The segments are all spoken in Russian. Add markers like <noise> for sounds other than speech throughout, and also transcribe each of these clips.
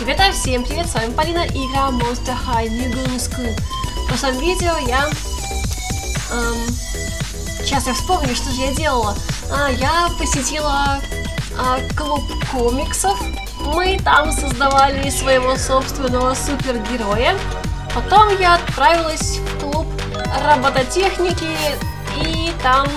Ребята, всем привет, с вами Полина, игра Monster High New Gun School. В прошлом видео я... Эм, сейчас я вспомню, что же я делала. А, я посетила а, клуб комиксов. Мы там создавали своего собственного супергероя. Потом я отправилась в клуб робототехники и там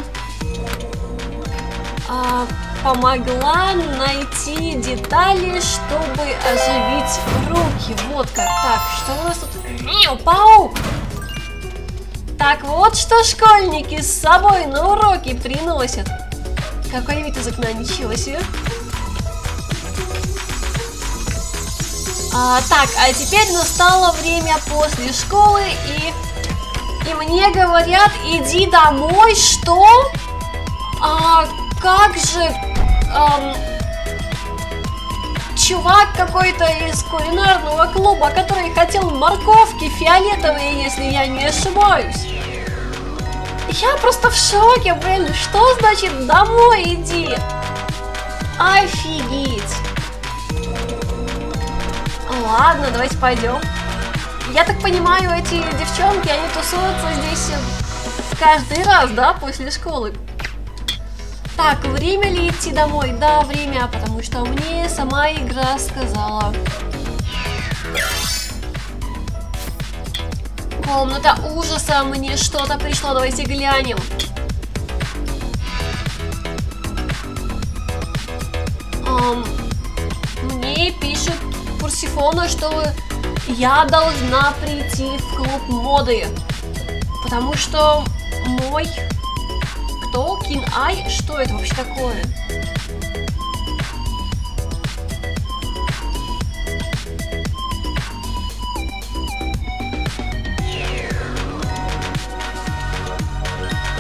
а, помогла найти детали, чтобы оживить руки. Вот как. Так, что у нас тут? Паук! Так вот, что школьники с собой на уроки приносят. Какой вид из окна, ничего себе. А, так, а теперь настало время после школы, и, и мне говорят, иди домой, что? А как же эм, чувак какой-то из кулинарного клуба, который хотел морковки фиолетовые, если я не ошибаюсь. Я просто в шоке, блин, что значит домой иди? Офигеть. Ладно, давайте пойдем. Я так понимаю, эти девчонки, они тусуются здесь каждый раз, да, после школы. Так, время ли идти домой? Да, время, потому что мне сама игра сказала. Комната ужаса, мне что-то пришло, давайте глянем. Um, мне пишет Пурсифона, что я должна прийти в клуб моды, потому что мой Кин Ай? Что это вообще такое?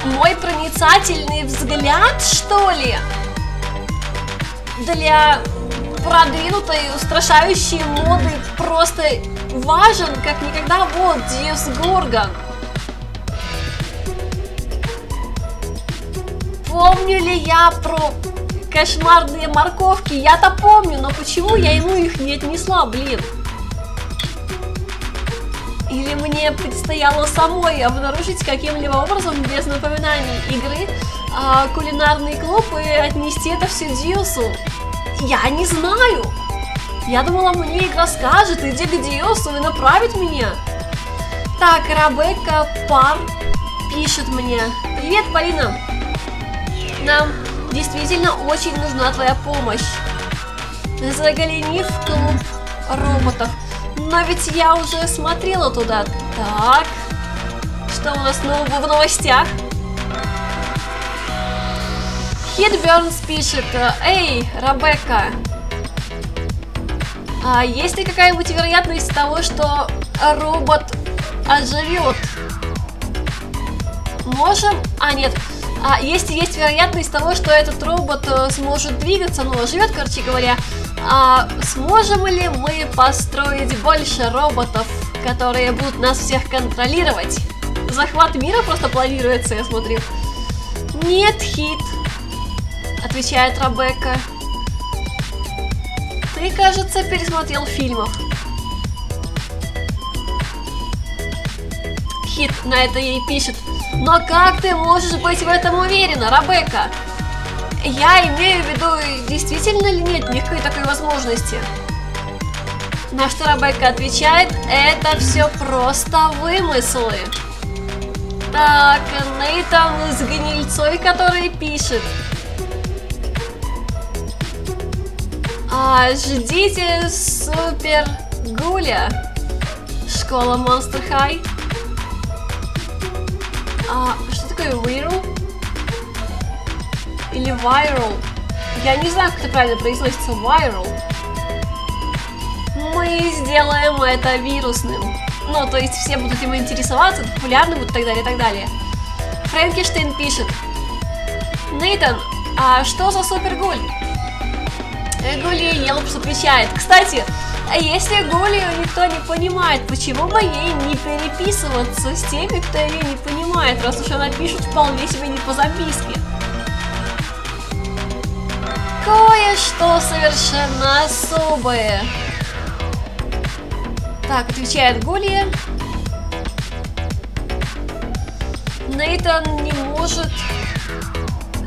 Мой проницательный взгляд, что ли? Для продвинутой, устрашающей моды просто важен, как никогда. Вот, Диус Горган. Помню ли я про кошмарные морковки? Я-то помню, но почему я ему их не отнесла, блин? Или мне предстояло самой обнаружить каким-либо образом, без напоминаний игры, а, кулинарный клуб и отнести это все Диусу? Я не знаю. Я думала, мне игра скажет, иди к Диосу и направит меня. Так, Рабекка Пар пишет мне. Привет, Полина. Нам действительно очень нужна твоя помощь. Загляни в клуб роботов. Но ведь я уже смотрела туда. Так, что у нас нового в новостях? Хитбернс пишет, эй, Ребекка, а есть ли какая-нибудь вероятность того, что робот оживет? Можем? А, нет. А есть, есть вероятность того, что этот робот э, сможет двигаться, ну, живет, короче говоря. А сможем ли мы построить больше роботов, которые будут нас всех контролировать? Захват мира просто планируется, я смотрю. Нет, Хит, отвечает Ребекка. Ты, кажется, пересмотрел фильмов. Хит на это ей пишет. Но как ты можешь быть в этом уверена, Ребекка? Я имею в виду, действительно ли нет никакой такой возможности? На что Ребекка отвечает, это все просто вымыслы. Так, Нейтан с гнильцой, который пишет. А, ждите супер гуля. Школа Monster High. А, что такое viral? Или viral? Я не знаю, как это правильно произносится. Viral. Мы сделаем это вирусным. Ну, то есть все будут им интересоваться, популярны будут и так далее, и так далее. Фрэнкенштейн пишет. Нейтан, а что за супергуль? Гули Елпс отвечает. Кстати, а если Гулию никто не понимает, почему бы ей не переписываться с теми, кто ее не понимает, раз уж она пишет вполне себе не по записке? Кое-что совершенно особое. Так, отвечает Гулия. Нейтан не может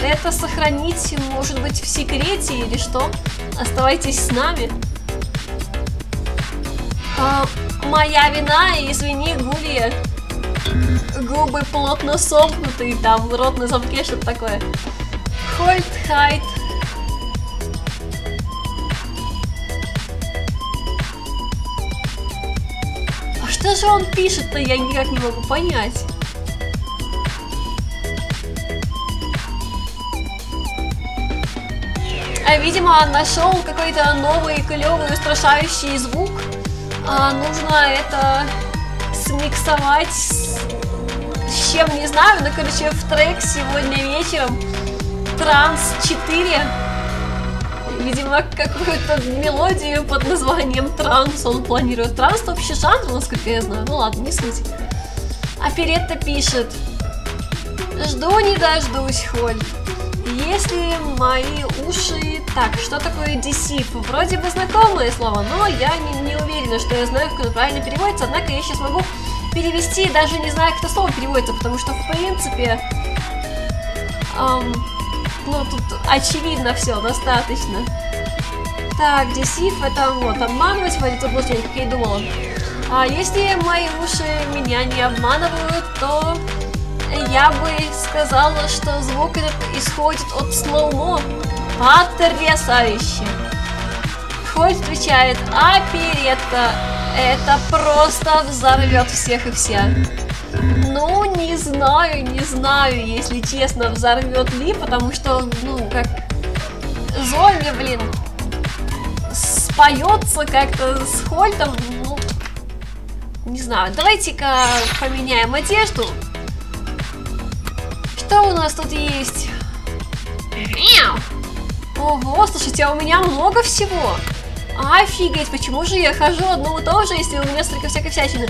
это сохранить, может быть, в секрете или что? Оставайтесь с нами. А, моя вина, извини, Гулия. Губы плотно сомкнуты, там рот на замке, что-то такое. Хольт, хайт. А что же он пишет-то, я никак не могу понять. А, видимо, нашел какой-то новый клевый устрашающий звук. А, нужно это смиксовать с, чем, не знаю, но, короче, в трек сегодня вечером Транс 4. Видимо, какую-то мелодию под названием транс он планирует. Транс вообще жанр, насколько я знаю. Ну ладно, не суть. Оперетта пишет. Жду не дождусь, Холь. Если мои уши... Так, что такое десиф? Вроде бы знакомое слово, но я не, не уверена, что я знаю, как оно правильно переводится, однако я сейчас могу перевести, даже не знаю, как это слово переводится, потому что, в принципе, эм, ну, тут очевидно все, достаточно. Так, десиф, это вот, обманывать, вводить заблуждение, как я и думала. А если мои уши меня не обманывают, то я бы сказала, что звук этот исходит от слоумо. Потрясающе! Хоть а перетка это просто взорвет всех и вся. Ну, не знаю, не знаю, если честно, взорвет ли, потому что, ну, как зомби, блин, споется как-то с Хольтом, ну, не знаю. Давайте-ка поменяем одежду. Что у нас тут есть? Ого, слушайте, а у меня много всего. Офигеть, почему же я хожу одно и то же, если у меня столько всякой всячины?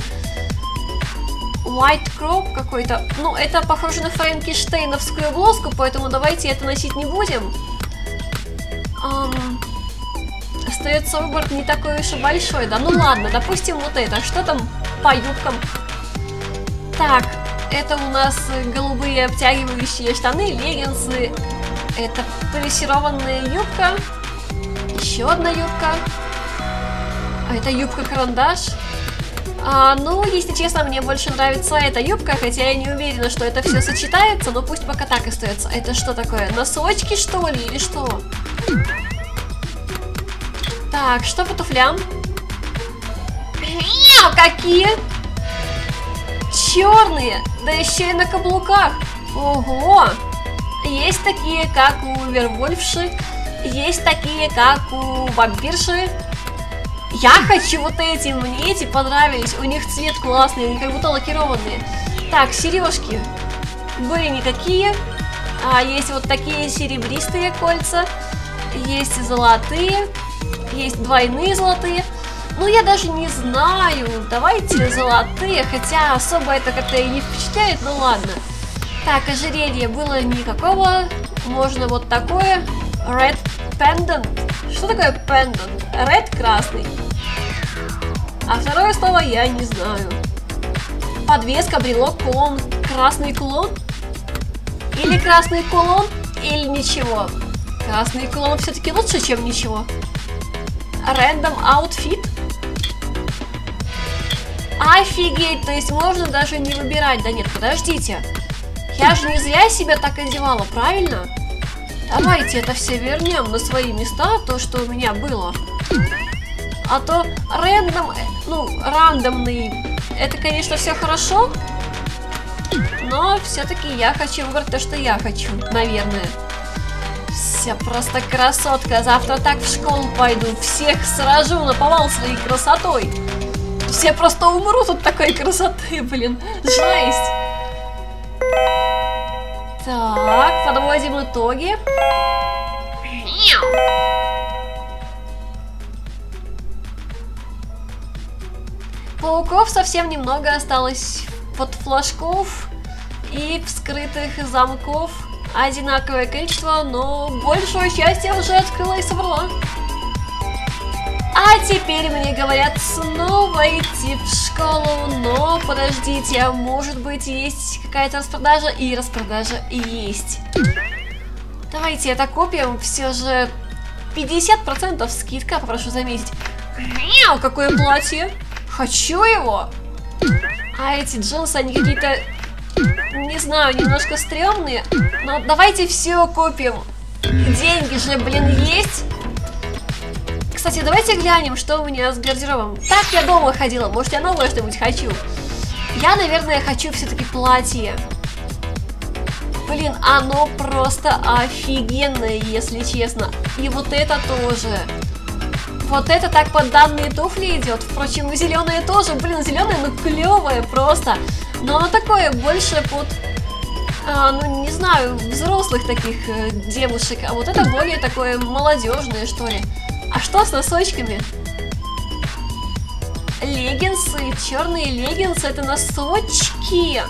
White Crop какой-то. Ну, это похоже на франкенштейновскую блузку, поэтому давайте это носить не будем. Um, остается выбор не такой уж и большой, да? Ну ладно, допустим вот это. Что там по юбкам? Так, это у нас голубые обтягивающие штаны, леггинсы. Это плессированная юбка. Еще одна юбка. А это юбка-карандаш. А, ну, если честно, мне больше нравится эта юбка, хотя я не уверена, что это все сочетается, но пусть пока так остается. Это что такое? Носочки, что ли, или что? Так, что по туфлям? Какие? черные, да еще и на каблуках. Ого! Есть такие, как у Вервольфши, есть такие, как у вампирши. Я хочу вот эти, мне эти понравились, у них цвет классный, они как будто лакированные. Так, сережки были не такие, а есть вот такие серебристые кольца, есть золотые, есть двойные золотые. Ну, я даже не знаю. Давайте золотые, хотя особо это как-то и не впечатляет, ну ладно. Так, ожерелье было никакого. Можно вот такое. Red Pendant. Что такое pendant? Red красный. А второе слово я не знаю. Подвеска, брелок, кулон. Красный кулон? Или красный кулон, или ничего. Красный кулон все-таки лучше, чем ничего. Random outfit. Офигеть, то есть можно даже не выбирать. Да нет, подождите. Я же не зря себя так одевала, правильно? Давайте это все вернем на свои места, то, что у меня было. А то рандом, ну, рандомный, это, конечно, все хорошо, но все-таки я хочу выбрать то, что я хочу, наверное. Вся просто красотка. Завтра так в школу пойду. Всех сражу на повал своей красотой. Все просто умрут от такой красоты, блин. Жесть. Так, подводим итоги. Пауков совсем немного осталось под флажков и вскрытых замков. Одинаковое количество, но большую часть я уже открыла и собрала. А теперь мне говорят снова идти в школу, но подождите, а может быть есть какая-то распродажа? И распродажа есть. Давайте это купим, все же 50% скидка, попрошу заметить. Мяу, какое платье! Хочу его! А эти джинсы, они какие-то, не знаю, немножко стрёмные. Но давайте все купим. Деньги же, блин, есть. Кстати, давайте глянем, что у меня с гардеробом. Так я дома ходила, может я новое что-нибудь хочу. Я, наверное, хочу все-таки платье. Блин, оно просто офигенное, если честно. И вот это тоже. Вот это так под данные туфли идет. Впрочем, зеленое тоже. Блин, зеленое, ну клевое просто. Но оно такое больше под, а, ну не знаю, взрослых таких э, девушек. А вот это более такое молодежное, что ли. А что с носочками? Леггинсы, черные леггинсы, это носочки.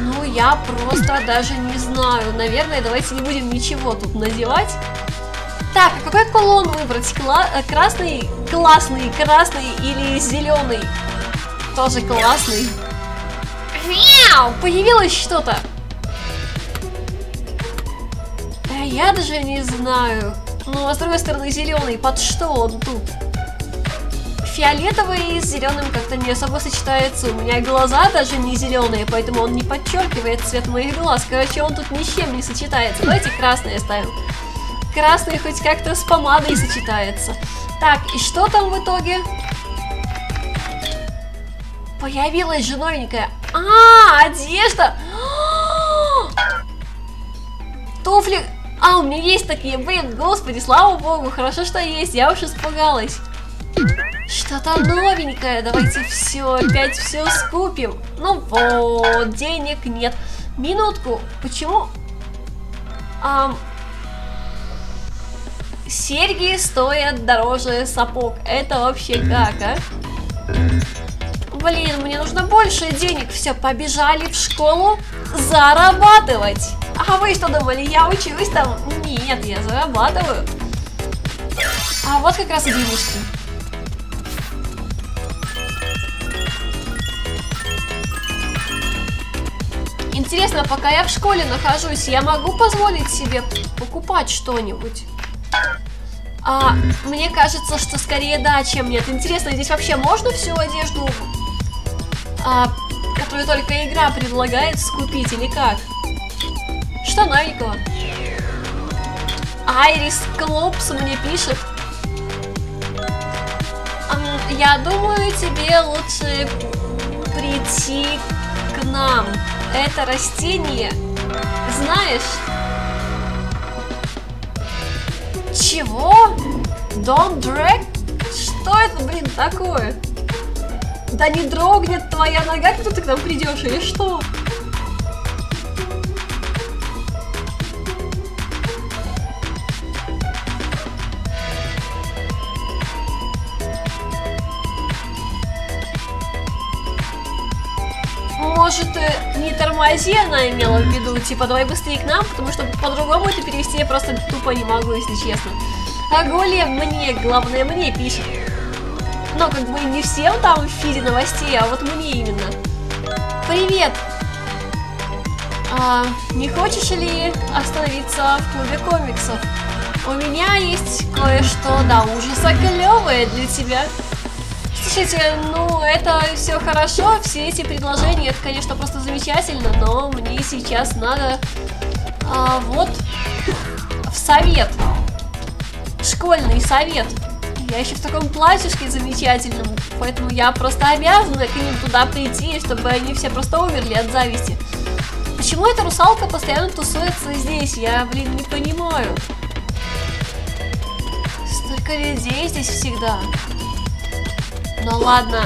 Ну, я просто даже не знаю. Наверное, давайте не будем ничего тут надевать. Так, а какой кулон выбрать? Кла э, красный, классный, красный или зеленый? Тоже классный. Мяу! Появилось что-то. Я даже не знаю. Ну, а с другой стороны, зеленый. Под что он тут? фиолетовый с зеленым как-то не особо сочетается. У меня глаза даже не зеленые, поэтому он не подчеркивает цвет моих глаз. Короче, он тут ни с чем не сочетается. Давайте красный оставим. Красный хоть как-то с помадой сочетается. Так, и что там в итоге? Появилась же новенькая. А, одежда! <gasps> Туфли... А, у меня есть такие, блин, господи, слава богу, хорошо, что есть, я уж испугалась. Что-то новенькое. Давайте все, опять все скупим. Ну вот, денег нет. Минутку. Почему? А, серьги стоят дороже сапог. Это вообще как, а? Блин, мне нужно больше денег. Все, побежали в школу зарабатывать. А вы что думали, я учусь там? Нет, я зарабатываю. А вот как раз и денежки. Интересно, пока я в школе нахожусь, я могу позволить себе покупать что-нибудь? А, мне кажется, что скорее да, чем нет. Интересно, здесь вообще можно всю одежду, а, которую только игра предлагает, скупить или как? Что новенького? Айрис Клопс мне пишет. Я думаю, тебе лучше прийти к нам это растение, знаешь... Чего? Don't drag? Что это, блин, такое? Да не дрогнет твоя нога, когда ты к нам придешь, или что? Тормози она имела в виду, типа, давай быстрее к нам, потому что по-другому это перевести я просто тупо не могу, если честно. А Голи мне, главное, мне пишет. Но как бы не всем там в фиде новостей, а вот мне именно. Привет! А, не хочешь ли остановиться в клубе комиксов? У меня есть кое-что до ужаса клевое для тебя. Слушайте, ну это все хорошо, все эти предложения, это, конечно, просто замечательно, но мне сейчас надо а, вот в совет, школьный совет. Я еще в таком платьишке замечательном, поэтому я просто обязана к ним туда прийти, чтобы они все просто умерли от зависти. Почему эта русалка постоянно тусуется здесь? Я, блин, не понимаю. Столько людей здесь всегда. Ну ладно,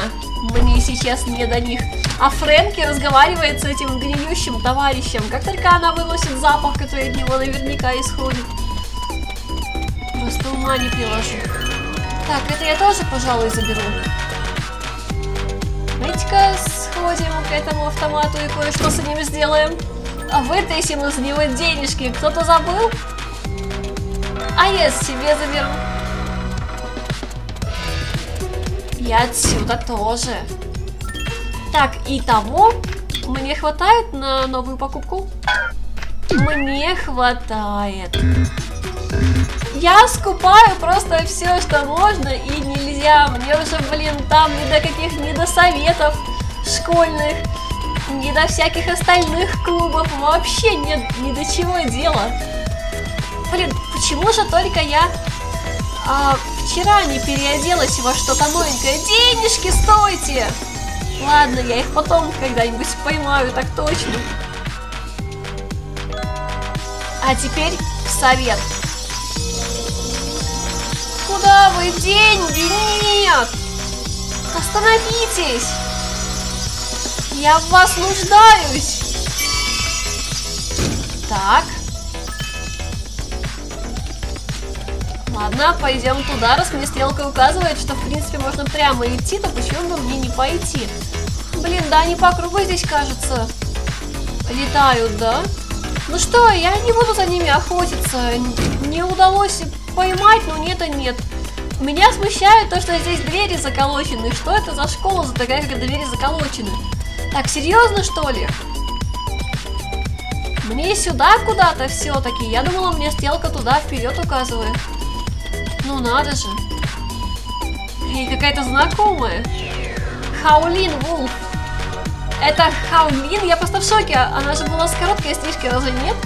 мне сейчас не до них. А Фрэнки разговаривает с этим гниющим товарищем. Как только она выносит запах, который от него наверняка исходит. Просто ума не приложу. Так, это я тоже, пожалуй, заберу. Давайте-ка сходим к этому автомату и кое-что с ним сделаем. А вытащим из него денежки. Кто-то забыл? А я себе заберу. И отсюда тоже. Так, и того мне хватает на новую покупку? Мне хватает. Я скупаю просто все, что можно и нельзя. Мне уже, блин, там ни до каких, ни до советов школьных, ни до всяких остальных клубов. Вообще нет ни до чего дела. Блин, почему же только я а, вчера не переоделась во что-то новенькое? Денежки, стойте! Ладно, я их потом когда-нибудь поймаю, так точно. А теперь совет. Куда вы? Деньги? Нет! Остановитесь! Я в вас нуждаюсь! Так. Ладно, пойдем туда, раз мне стрелка указывает, что в принципе можно прямо идти, то почему бы мне не пойти? Блин, да они по кругу здесь, кажется, летают, да? Ну что, я не буду за ними охотиться. Не удалось поймать, но нет и нет. Меня смущает то, что здесь двери заколочены. Что это за школа за такая, когда двери заколочены? Так, серьезно, что ли? Мне сюда куда-то все-таки. Я думала, мне стрелка туда вперед указывает. Ну надо же. И какая-то знакомая. Хаулин Вулф. Это Хаулин? Я просто в шоке. Она же была с короткой стрижкой, разве нет?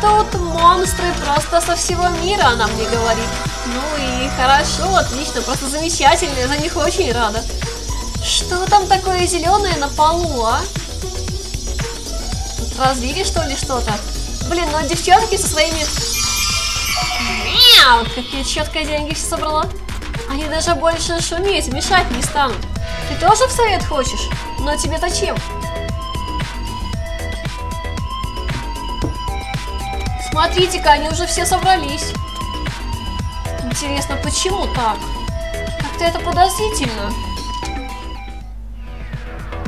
Тут монстры просто со всего мира, она мне говорит. Ну и хорошо, отлично, просто замечательно, я за них очень рада. Что там такое зеленое на полу, а? Тут разлили что ли что-то? Блин, ну девчонки со своими... Мяу! Как я четко деньги все собрала. Они даже больше шуметь, мешать не станут. Ты тоже в совет хочешь? Но тебе зачем? Смотрите-ка, они уже все собрались. Интересно, почему так? Как-то это подозрительно.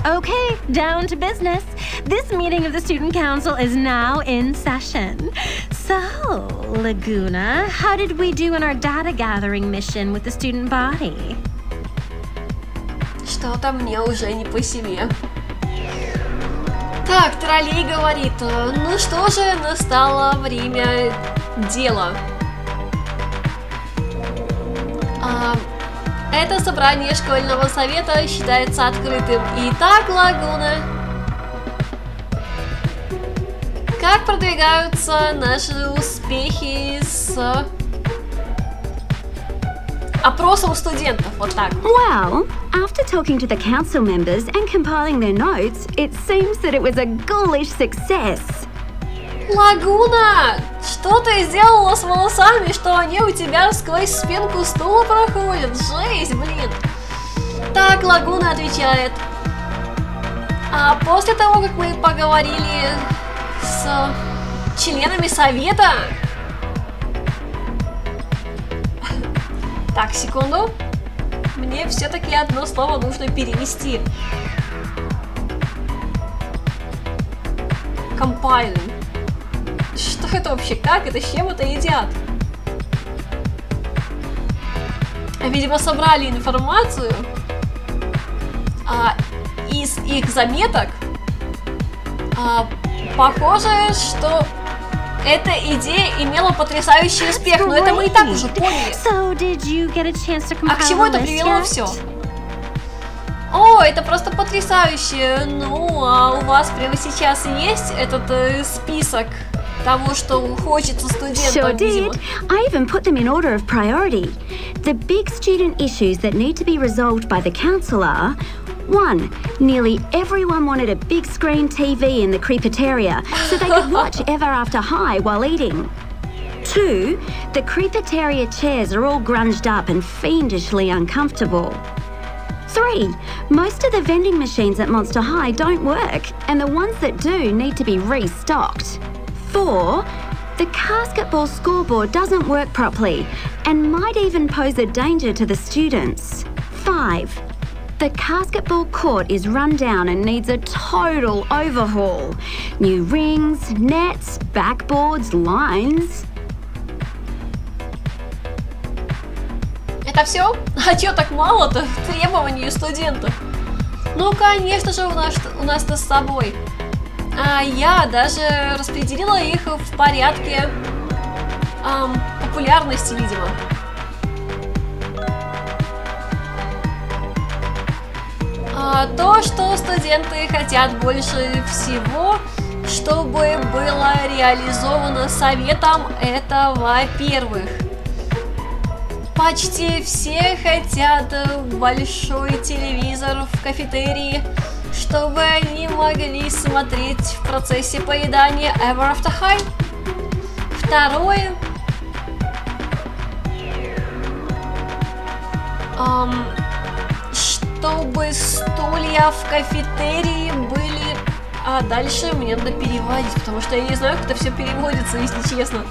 Okay, down to business. This meeting of the Student Council is now in session. So, Laguna, how did we do in our data gathering mission with the student body? Что-то мне уже не по себе. Так, троллей говорит, ну что же, настало время дела. А, это собрание школьного совета считается открытым. Итак, Лагуна, как продвигаются наши успехи с опросом студентов? Вот так. Well, after talking to the council members and compiling their notes, it seems that it was a ghoulish success. Лагуна, что ты сделала с волосами, что они у тебя сквозь спинку стула проходят? Жесть, блин. Так, Лагуна отвечает. А после того, как мы поговорили с членами совета... Так, секунду. Мне все-таки одно слово нужно перевести. Compiling. Что это вообще? Как это? С чем это едят? Видимо, собрали информацию а, из их заметок. А, похоже, что эта идея имела потрясающий успех, но это мы и так уже поняли. А к чему это привело все? О, это просто потрясающе. Ну, а у вас прямо сейчас есть этот э, список того, что хочется студентам, Sure did. I even put them in order of priority. The big student issues that need to be resolved by the council are one, nearly everyone wanted a big screen TV in the creepateria so they could watch <laughs> Ever After High while eating. Two, the creepateria chairs are all grunged up and fiendishly uncomfortable. Three, most of the vending machines at Monster High don't work, and the ones that do need to be restocked. Four, the basketball scoreboard doesn't work properly and might even pose a danger to the students. Five, the basketball court is run down and needs a total overhaul. New rings, nets, backboards, lines. Это все? А чё так мало-то требований студентов? Ну, конечно же, у нас, у нас-то с собой. А я даже распределила их в порядке эм, популярности, видимо. То, что студенты хотят больше всего, чтобы было реализовано советом, это во-первых. Почти все хотят большой телевизор в кафетерии, чтобы они могли смотреть в процессе поедания Ever After High. Второе. Um, чтобы стулья в кафетерии были... А дальше мне надо переводить, потому что я не знаю, как это все переводится, если честно.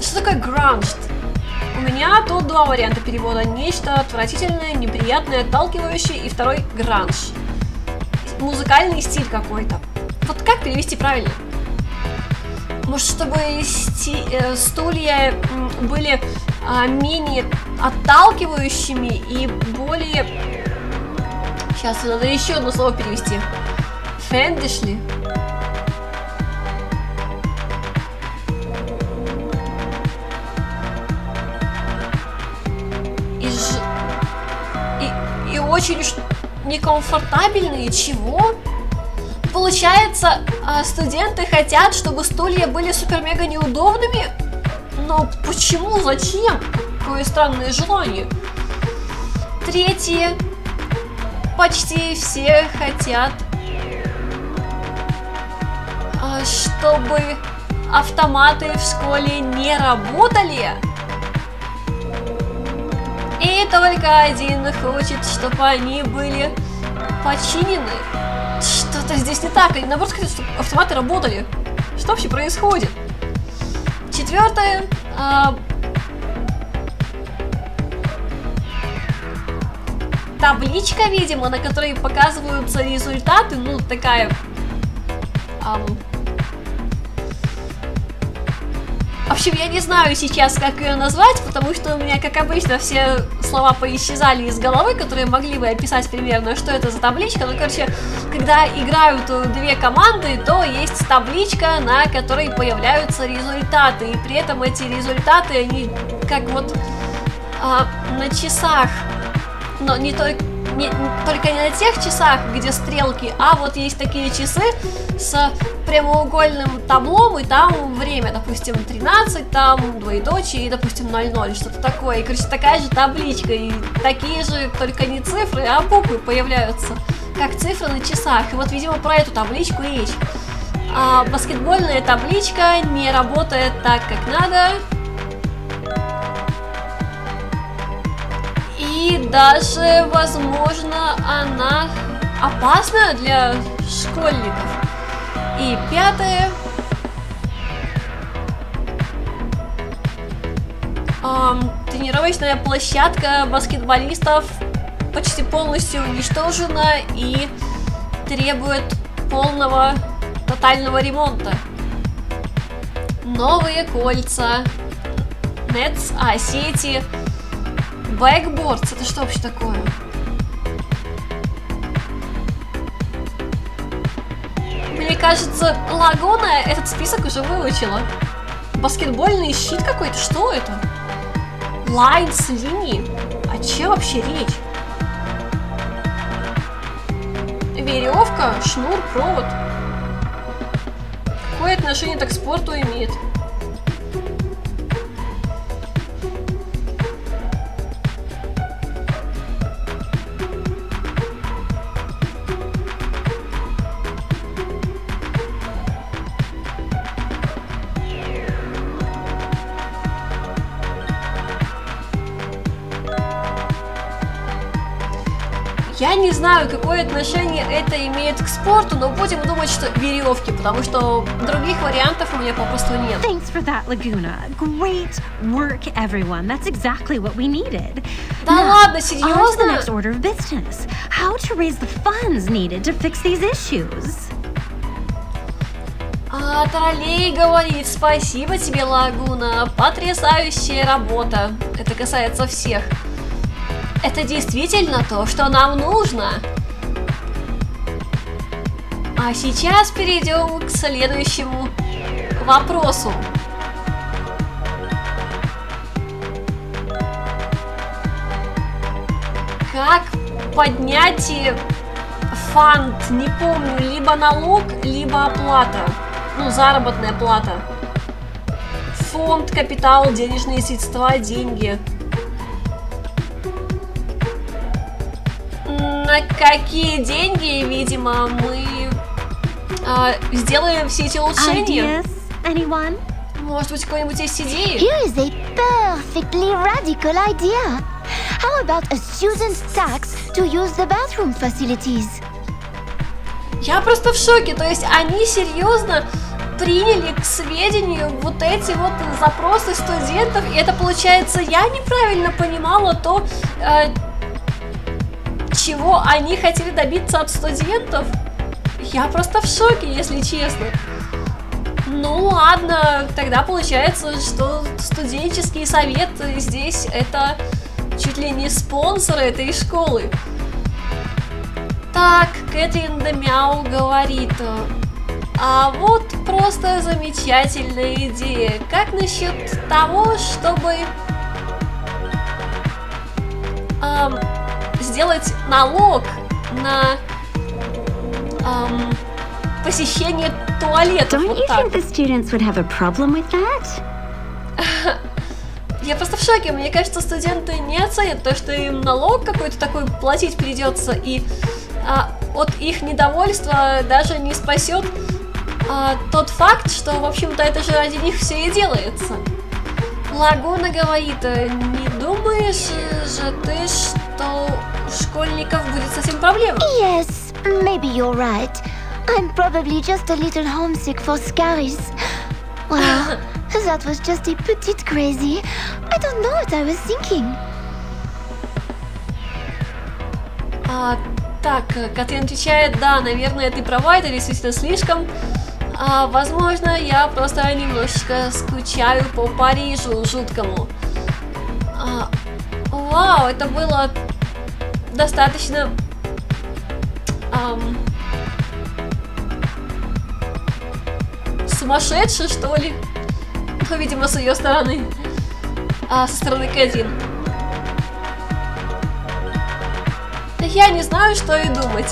Что такое гранж? У меня тут два варианта перевода. Нечто отвратительное, неприятное, отталкивающее, и второй гранж. Музыкальный стиль какой-то. Вот как перевести правильно? Может, чтобы э, стулья были а, менее отталкивающими и более... Сейчас надо еще одно слово перевести. Фэндишли. И, ж... и, и очень уж некомфортабельные. Чего? Получается, а, студенты хотят, чтобы стулья были супер-мега неудобными? Но почему? Зачем? Какое странное желание. Третье. Почти все хотят, а, чтобы автоматы в школе не работали. И только один хочет, чтобы они были починены. Что-то здесь не так. И наоборот, автоматы работали. Что вообще происходит? Четвертое. А... Табличка, видимо, на которой показываются результаты. Ну, такая... Ам... В общем, я не знаю сейчас, как ее назвать, потому что у меня, как обычно, все слова поисчезали из головы, которые могли бы описать примерно, что это за табличка. Ну, короче, когда играют две команды, то есть табличка, на которой появляются результаты. И при этом эти результаты, они как вот а, на часах, но не только не, только не на тех часах, где стрелки, а вот есть такие часы с прямоугольным таблом, и там время, допустим, 13, там двоеточие, и, допустим, 00, что-то такое. И, короче, такая же табличка, и такие же, только не цифры, а буквы появляются, как цифры на часах. И вот, видимо, про эту табличку речь. А баскетбольная табличка не работает так, как надо, И даже, возможно, она опасна для школьников. И пятое. Эм, тренировочная площадка баскетболистов почти полностью уничтожена и требует полного тотального ремонта. Новые кольца, Nets, а, сети, Backboards, это что вообще такое? Мне кажется, Лагуна этот список уже выучила. Баскетбольный щит какой-то, что это? Лайнс, линии? О чем вообще речь? Веревка, шнур, провод. Какое отношение это к спорту имеет? Знаю, какое отношение это имеет к спорту, но будем думать, что веревки, потому что других вариантов у меня попросту нет. Thanks for that, Laguna. Great work, everyone. That's exactly what we needed. Да Now, ладно, On to the серьезно? next order of business. How to raise the funds needed to fix these issues. А Троллей говорит, спасибо тебе, Лагуна, потрясающая работа. Это касается всех. Это действительно то, что нам нужно. А сейчас перейдем к следующему вопросу. Как поднять фонд, не помню, либо налог, либо оплата, ну, заработная плата. Фонд, капитал, денежные средства, деньги. На какие деньги, видимо, мы а, сделаем все эти улучшения? Ideas? Anyone? Может быть, какой-нибудь есть идеи? Here is a perfectly radical idea. How about a student's tax to use the bathroom facilities? Я просто в шоке. То есть они серьезно приняли к сведению вот эти вот запросы студентов. И это получается, я неправильно понимала то, э, чего они хотели добиться от студентов. Я просто в шоке, если честно. Ну ладно, тогда получается, что студенческий совет здесь это чуть ли не спонсоры этой школы. Так, Кэтрин Демяу говорит, а вот просто замечательная идея. Как насчет того, чтобы ам, сделать налог на ам, посещение туалета? Don't you think the students would have a problem with that? <laughs> Я просто в шоке. Мне кажется, студенты не оценят то, что им налог какой-то такой платить придется, и а, от их недовольства даже не спасет а, тот факт, что, в общем-то, это же ради них все и делается. Лагуна говорит, «Э, не думаешь же ты, что школьников будет с этим проблема? Yes, maybe you're right. I'm probably just a little homesick for Scaris. Well, <laughs> that was just a petite crazy. I don't know what I was thinking. А, так, Катрин отвечает, да, наверное, ты права, это действительно слишком. А, возможно, я просто немножечко скучаю по Парижу жуткому. А, вау, это было достаточно... ам, сумасшедше, что ли? Ну, видимо, с ее стороны. А, со стороны Кэтрин. Я не знаю, что и думать.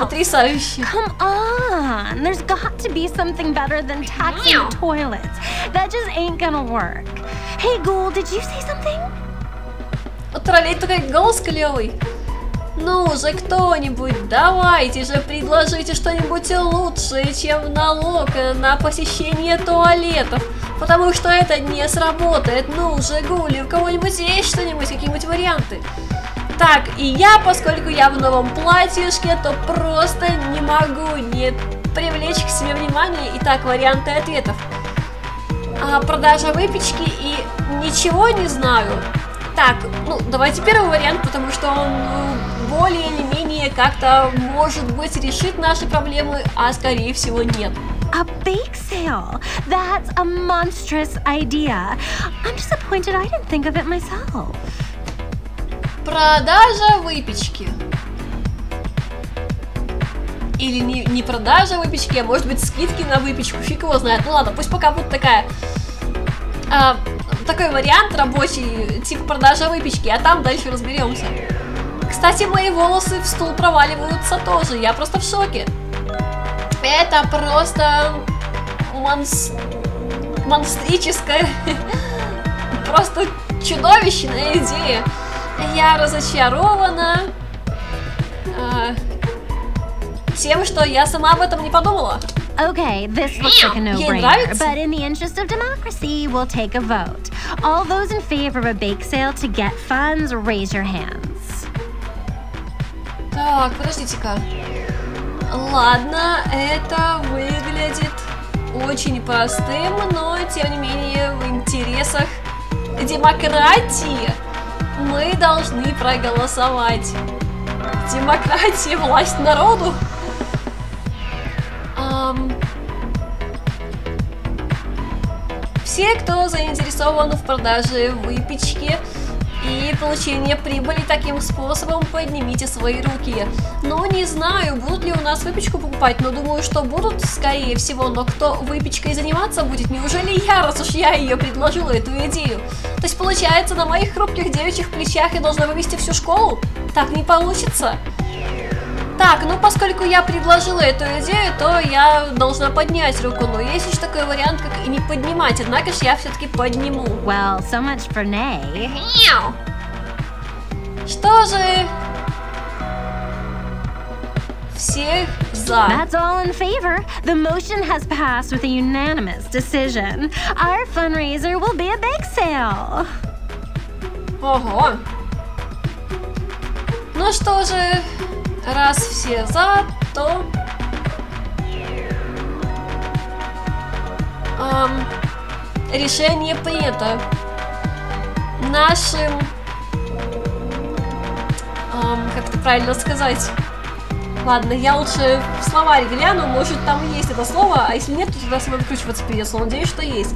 Потрясающе. Come on! There's got to be something better than taxing the toilets. That just ain't gonna work. Hey, Ghoul, did you say something? Троллей такой голос клевый. Ну же, кто-нибудь, давайте же предложите что-нибудь лучшее, чем налог на посещение туалетов. Потому что это не сработает. Ну же, Гули, у кого-нибудь есть что-нибудь, какие-нибудь варианты? Так, и я, поскольку я в новом платьишке, то просто не могу не привлечь к себе внимание. Итак, варианты ответов. А, продажа выпечки и ничего не знаю. Так, ну, давайте первый вариант, потому что он ну, более или менее как-то, может быть, решит наши проблемы, а скорее всего нет. A bake sale! That's a monstrous idea. I'm disappointed I didn't think of it myself. Продажа выпечки. Или не, не продажа выпечки, а может быть скидки на выпечку, фиг его знает. Ну ладно, пусть пока будет такая... а, такой вариант рабочий, типа продажа выпечки, а там дальше разберемся. Кстати, мои волосы в стул проваливаются тоже, я просто в шоке. Это просто монс... монстрическая, <laughs> просто чудовищная идея. Я разочарована а, тем, что я сама об этом не подумала. Okay, this looks like a no-brainer, but in the interest of democracy, we'll take a vote. All those in favor of a bake sale to get funds, raise your hands. Так, подождите-ка. Ладно, это выглядит очень простым, но тем не менее в интересах демократии мы должны проголосовать. Демократия, власть народу. Ам... Все, кто заинтересован в продаже выпечки, и получение прибыли таким способом поднимите свои руки. Ну, не знаю, будут ли у нас выпечку покупать, но думаю, что будут, скорее всего. Но кто выпечкой заниматься будет? Неужели я, раз уж я ее предложила, эту идею? То есть, получается, на моих хрупких девичьих плечах я должна вывести всю школу? Так не получится. Так, ну поскольку я предложила эту идею, то я должна поднять руку, но есть еще такой вариант, как и не поднимать, однако же я все-таки подниму. Well, so much for nay. Что же? Всех за. That's all in favor. The motion has passed with a unanimous decision. Our fundraiser will be a bake sale. Ого. Ну что же, раз все за, то... Ам, решение принято. Нашим... ам, как это правильно сказать? Ладно, я лучше в словарь гляну, может там есть это слово, а если нет, то тогда самой выкручиваться придется, но надеюсь, что есть.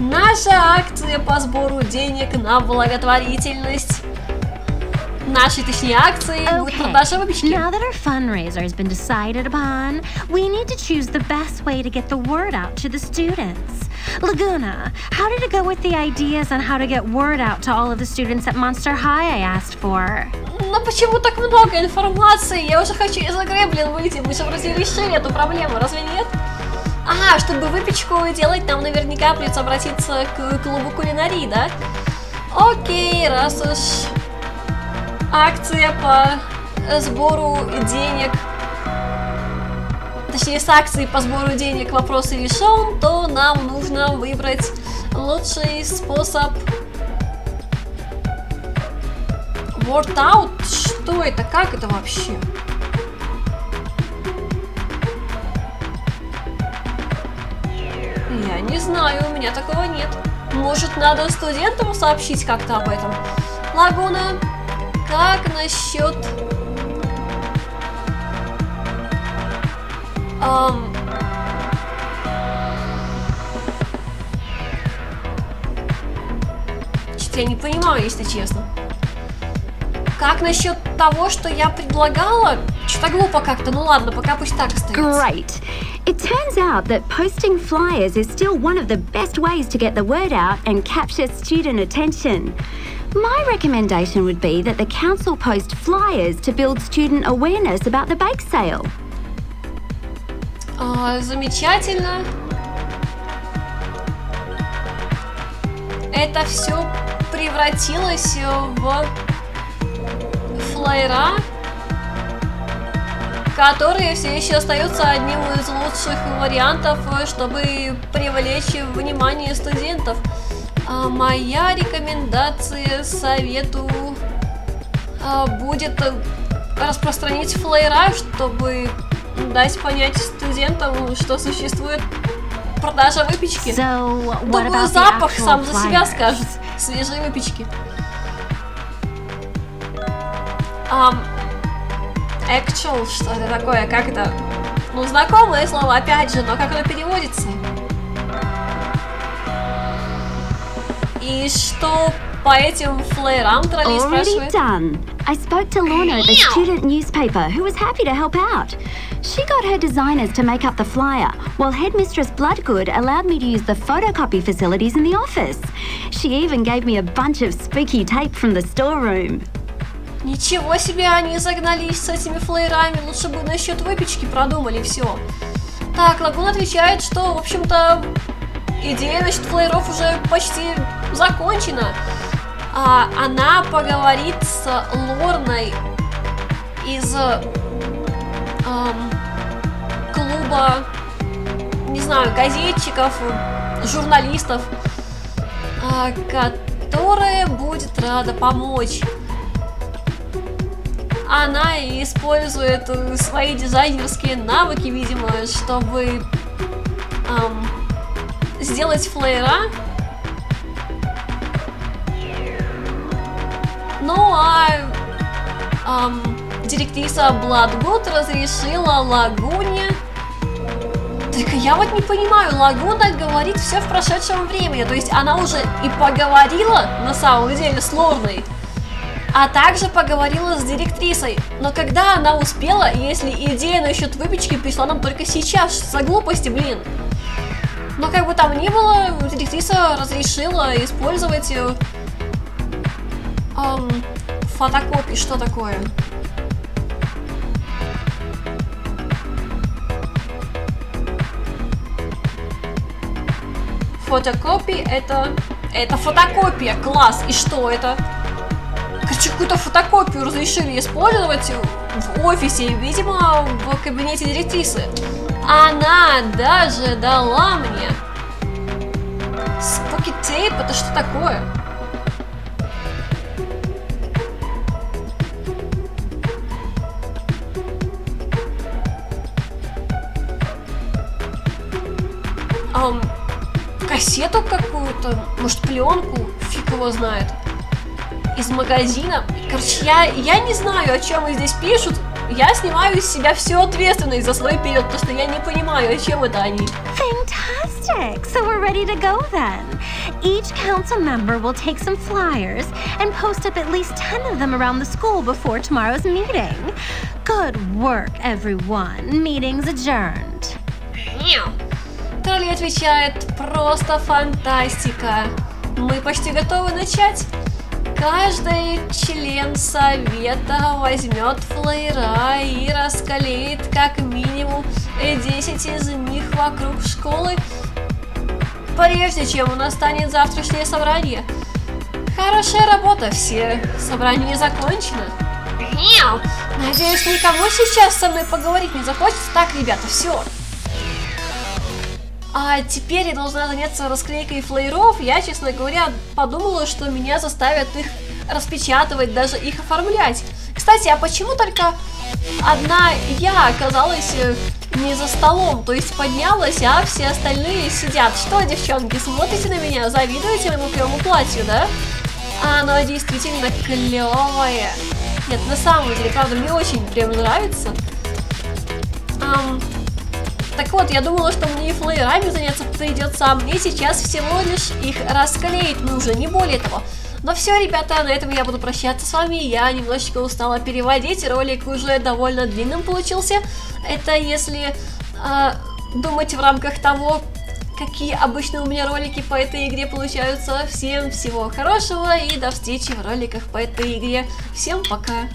Наша акция по сбору денег на благотворительность. Наши, точнее, акции будет Okay, продажа выпечки. now that our fundraiser has been decided upon, we need to choose the best way to get the word out to the students. Laguna, how did it go with the ideas on how to get word out to all of the students at Monster High I asked for? Ну почему так много информации? Я уже хочу из игры, блин, выйти. Мы же вроде решили эту проблему, разве нет? Ага, чтобы выпечку делать, нам наверняка придется обратиться к клубу кулинарии, да? Окей, раз уж акция по сбору денег точнее с акцией по сбору денег вопрос решен, то нам нужно выбрать лучший способ Word out? Что это? Как это вообще? Я не знаю, у меня такого нет. Может, надо студентам сообщить как-то об этом? Лагуна, как насчет... Ам, Что-то я не понимаю, если честно. Как насчет того, что я предлагала? Что-то глупо как-то. Ну ладно, пока пусть так остается. Great. It turns out that posting flyers is still one of the best ways to get the word out and capture student attention. My recommendation would be that the council post flyers to build student awareness about the bake sale. А, замечательно. Это все превратилось в флайера, которые все еще остаются одним из лучших вариантов, чтобы привлечь внимание студентов. А моя рекомендация совету а, будет распространить флайера, чтобы дать понять студентам, что существует продажа выпечки. So, Думаю, запах сам за себя скажет. Свежие выпечки. Ам, actual, что это такое? Как это? Ну, знакомое слово, опять же, но как оно переводится? И что по этим флеерам троллей спрашивает? done. I spoke to Lorna the student newspaper, who was happy to help out. She got her designers to make up the flyer, while Headmistress Bloodgood allowed me to use the photocopy facilities in the office. She even gave me a bunch of spooky tape from the storeroom. Ничего себе, они загнались с этими флеерами. Лучше бы насчет выпечки продумали все. Так, Лагун отвечает, что, в общем-то, идея насчет флееров уже почти закончена. А, она поговорит с Лорной из ам, клуба, не знаю, газетчиков, журналистов, а, которая будет рада помочь. она использует свои дизайнерские навыки, видимо, чтобы эм, сделать флеера. Ну а эм, директриса Бладгуд разрешила Лагуне только я вот не понимаю, Лагуна говорит все в прошедшем времени, то есть она уже и поговорила на самом деле с Лорной, а также поговорила с директрисой. Но когда она успела, если идея насчет выпечки пришла нам только сейчас, за глупости, блин. Но как бы там ни было, директриса разрешила использовать эм, фотокопии, что такое. Фотокопии это... Это фотокопия, класс. И что это? Короче, какую-то фотокопию разрешили использовать в офисе, видимо, в кабинете директрисы. Она даже дала мне споки тейп, это что такое? Кассету какую-то, может пленку, фиг его знает, из магазина. Короче, я, я не знаю, о чем они здесь пишут. Я снимаю из себя всю ответственность за свой период, потому что я не понимаю, о чем это они. Fantastic! So we're ready to go then. Each council member will take some flyers and post up at least 10 of them around the school before tomorrow's meeting. Good work, everyone. Meeting's adjourned. Тролли отвечает, просто фантастика. Мы почти готовы начать. Каждый член совета возьмет флеера и раскалеет как минимум 10 из них вокруг школы, прежде чем настанет завтрашнее собрание. Хорошая работа, все собрание закончено. Надеюсь, никому сейчас со мной поговорить не захочется. Так, ребята, все. А теперь я должна заняться расклейкой флееров. Я, честно говоря, подумала, что меня заставят их распечатывать, даже их оформлять. Кстати, а почему только одна я оказалась э, не за столом, то есть поднялась, а все остальные сидят? Что, девчонки, смотрите на меня, завидуете моему первому платью, да? А оно действительно клевое. Нет, на самом деле, правда, мне очень прям нравится. Um, так вот, я думала, что мне и флеерами заняться придется, а мне сейчас всего лишь их расклеить нужно, не более того. Но все, ребята, на этом я буду прощаться с вами. Я немножечко устала переводить, ролик уже довольно длинным получился. Это если э, думать в рамках того, какие обычно у меня ролики по этой игре получаются. Всем всего хорошего и до встречи в роликах по этой игре. Всем пока!